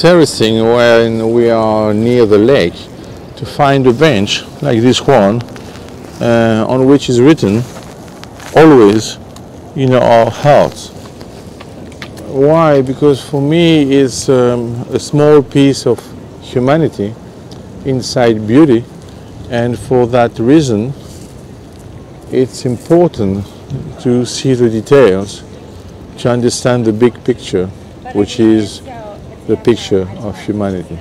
terracing when we are near the lake to find a bench like this one uh, on which is written always in our hearts. Why? Because for me it's um, a small piece of humanity inside beauty and for that reason it's important to see the details to understand the big picture which is the picture of humanity.